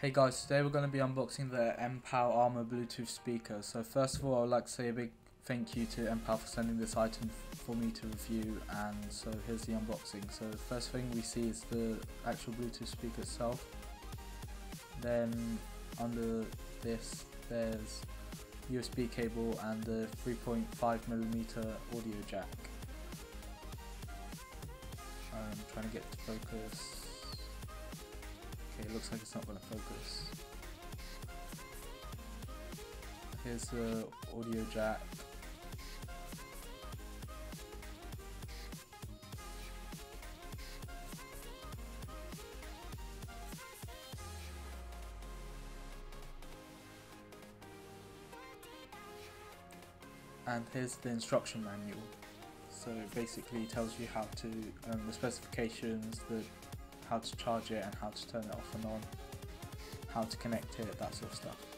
Hey guys, today we're going to be unboxing the MPOW Armor Bluetooth speaker. So first of all, I would like to say a big thank you to MPOW for sending this item for me to review and so here's the unboxing. So the first thing we see is the actual Bluetooth speaker itself. Then under this there's USB cable and the 3.5mm audio jack. I'm trying to get to focus. Okay, it looks like it's not going to focus. Here's the audio jack. And here's the instruction manual. So it basically tells you how to, um, the specifications, the how to charge it and how to turn it off and on, how to connect it, that sort of stuff.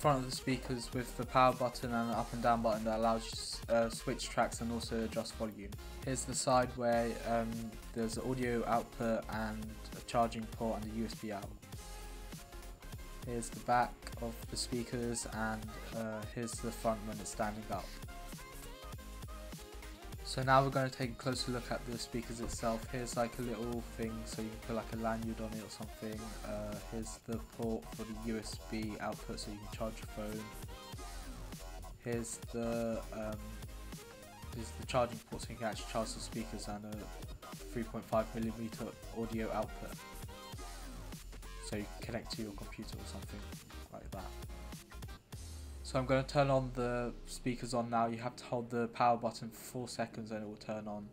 Front of the speakers with the power button and an up and down button that allows you to uh, switch tracks and also adjust volume. Here's the side where um, there's audio output and a charging port and a USB out. Here's the back of the speakers and uh, here's the front when it's standing up. So now we're going to take a closer look at the speakers itself. Here's like a little thing so you can put like a lanyard on it or something. Uh, here's the port for the USB output so you can charge your phone. Here's the um, here's the charging port so you can actually charge the speakers and a 3.5mm audio output. So you can connect to your computer or something like that. So I'm going to turn on the speakers on now. You have to hold the power button for 4 seconds and it will turn on.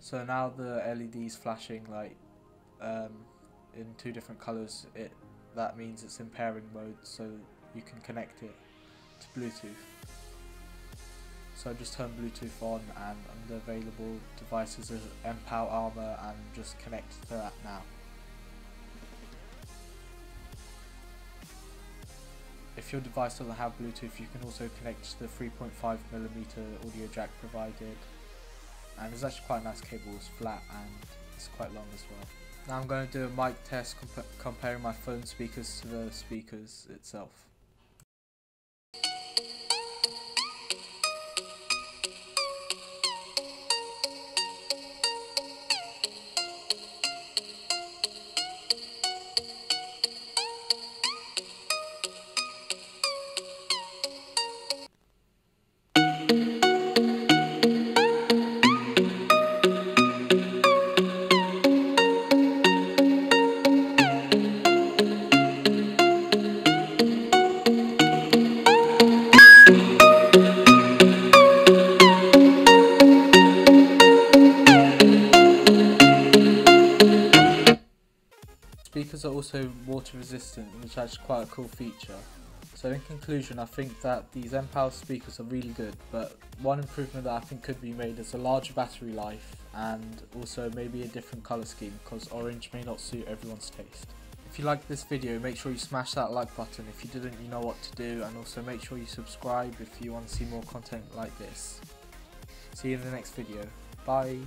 So now the LED is flashing like um, in two different colours. It That means it's in pairing mode so you can connect it to Bluetooth. So I just turn Bluetooth on and under available devices is MPOW Armor and just connect to that now. If your device doesn't have Bluetooth, you can also connect to the 3.5mm audio jack provided. And it's actually quite a nice cable, it's flat and it's quite long as well. Now I'm going to do a mic test compa comparing my phone speakers to the speakers itself. Speakers are also water resistant, which is actually quite a cool feature. So in conclusion, I think that these MPOW speakers are really good, but one improvement that I think could be made is a larger battery life and also maybe a different colour scheme because orange may not suit everyone's taste. If you liked this video, make sure you smash that like button. If you didn't, you know what to do and also make sure you subscribe if you want to see more content like this. See you in the next video. Bye.